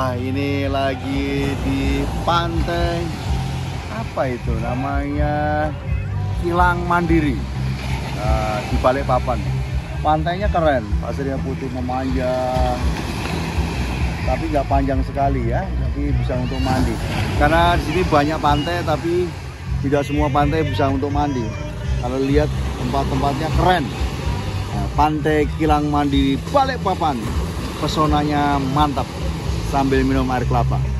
Ini lagi di pantai apa itu namanya Kilang Mandiri nah, di Balikpapan. Pantainya keren, pasirnya putih memanjang, tapi nggak panjang sekali ya, tapi bisa untuk mandi. Karena di sini banyak pantai, tapi tidak semua pantai bisa untuk mandi. Kalau lihat tempat-tempatnya keren. Nah, pantai Kilang Mandiri Balikpapan, pesonanya mantap sambil minum air kelapa.